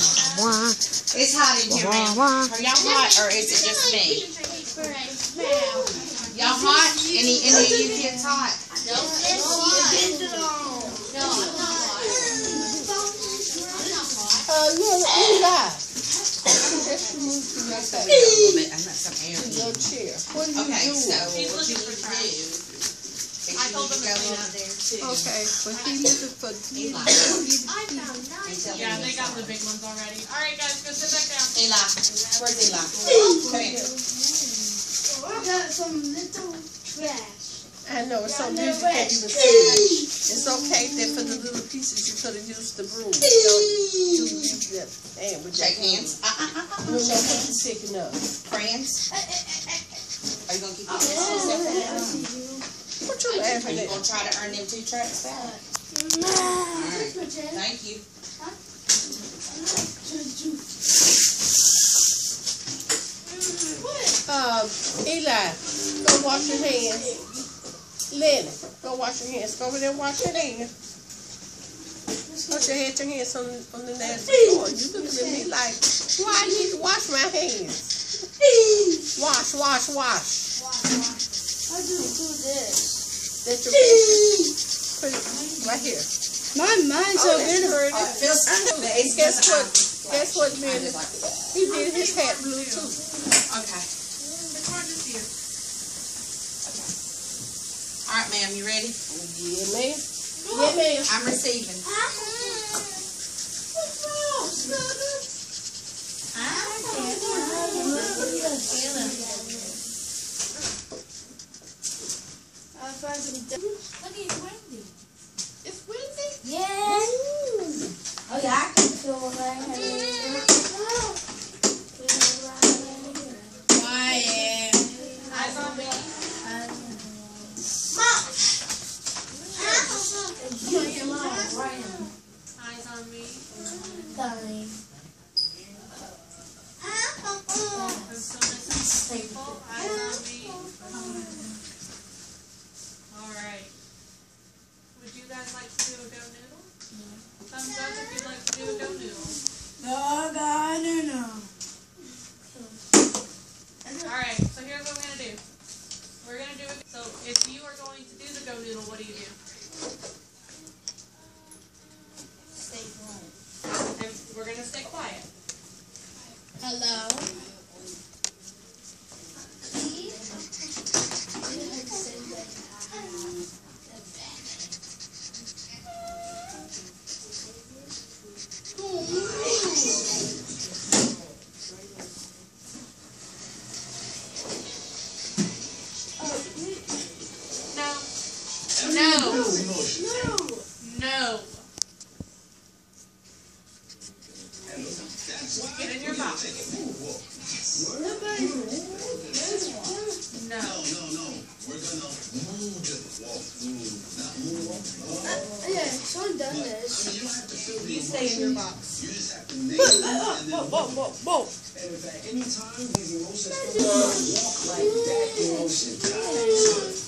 It's hot in here, man. Are y'all hot or is it just me? Y'all hot? Any any of you kids hot? Uh, yeah, Eli. Just move to your So side. we got a little bit- I got some air. in Your chair. What are you Okay, doing? so what you looking need for to do trash. is I told need him to to clean up. there too. Okay, but he looking for Eli. Yeah, they got the big ones already. All right, guys, go sit back down. Eli. Where's Eli? Come here. I got some little trash. I know, it's so busy, you can't even see. It's okay that for the little pieces you could have used the broom. Don't do use that hand with Shake your hands. Uh, uh, uh, uh, No, no, Shake what hands. you taking up? Friends. Are you gonna keep your You Are you gonna try to earn them two tracks back? Alright. Thank you. Um, Eli, go wash your hands. Lenny, go wash your hands. Go over there and wash your hands. Wash your hands, your hands on, on the nasty floor. You looking at me like, why I need to wash my hands? Wash, wash, wash. I do you do this. That's your picture. Put it right here. My mind's Oh, that's pretty. Oh, it feels the AC Guess what? on. Guess what, man? just like it. He did his hat blue too. Okay. The car's here. Okay. All right, ma'am, you ready? Yeah, man. Yeah, man. I'm receiving. I find some. It's windy. Yeah. Oh yeah, I can feel right Quiet. Eyes on me. Eyes on me. I'm still missing people. Eyes on me. All right. Would you guys like to do a go noodle? Thumbs up if you'd like to do a go noodle. All right. So here's what we're gonna do. We're gonna do it. So if you are going to do the GoNoodle, what do you do? Stay quiet. And we're gonna stay quiet. Hello. No. No. No. Get in your box. No. Yeah, someone done this. You stay in your box. Whoa, whoa, whoa, whoa. We're walking like we're impatient. Walk like you're happy. Walk like you're happy.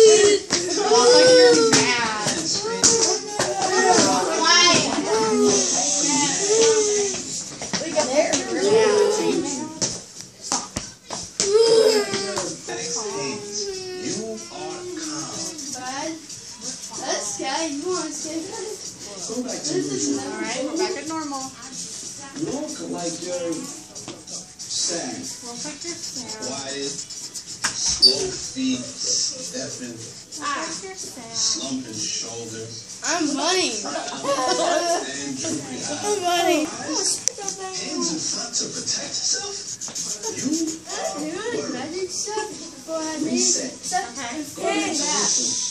Alright, we're back at normal. Look like you're sad, Walk like you're sad. quiet, slow feet, stepping, slumping shoulders, I'm money. and drooping eyes. I'm money. Hands in front to protect yourself? You You know the magic stuff before I reset. stuff. Go into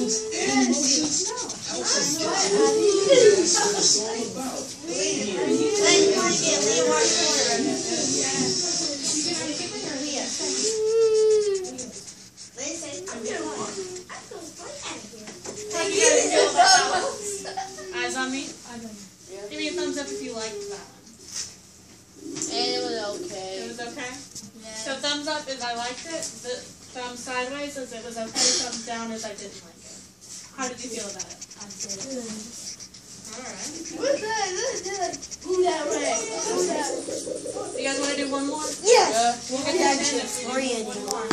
Moods and emotions us get through. That's what it's all about. Eyes on me. Give me a thumbs up if you liked that one. And it was It was okay? So thumbs up is I liked it. The thumb sideways is it was okay. Thumbs down is I didn't like it. How did you feel about it? Alright. You guys want to do one more? Yeah. We'll get that in if we do one more.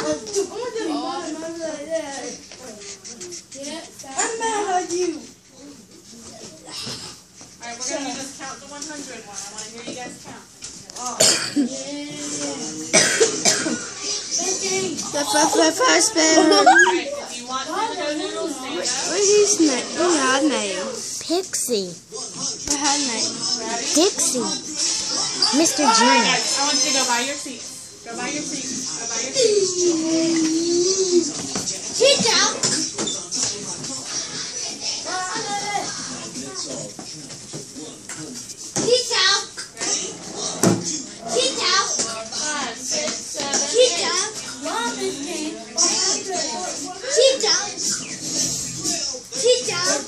Alright, we're gonna just count the 100 one. I want to hear you guys count. The first, first bear. Alright, if you want to go noodles, What's his name? What's her name? Pixie. What's her name? Ready? Pixie. Mr. Junior. I want you to go by your seats. Go your seats. Go your seats.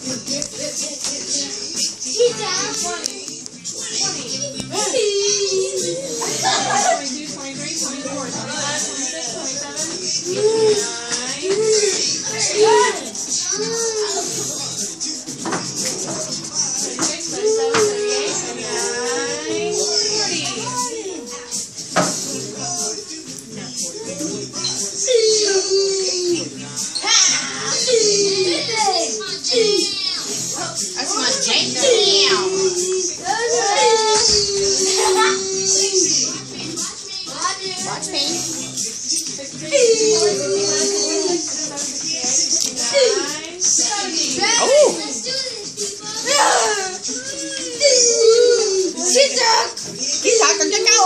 Teacher. Teacher.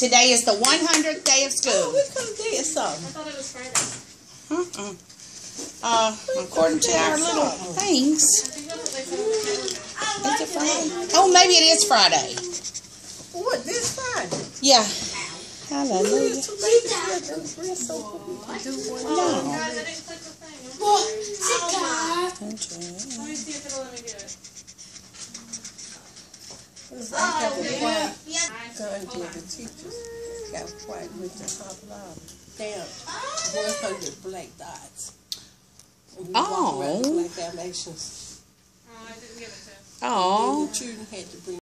Today is the 100th day of school. Oh, We could have did something. I thought it was Friday. Uh-uh. Uh, according to our little things, I think that's what they said on the calendar. is it Friday? Oh, maybe it is Friday. What, this Friday? Yeah. We Hallelujah. were too late to get those rest so we could do one. No. Guys, I didn't click the thing. I'm sorry. Let me see if it'll let me do it. It's like that was white. Guys, Gun hold did on. the teachers. Got white with the top line. Damn. 100 black dots. And you walk around Oh. black Dalmatians. Oh, I didn't give it to him. Oh. And the children had to bring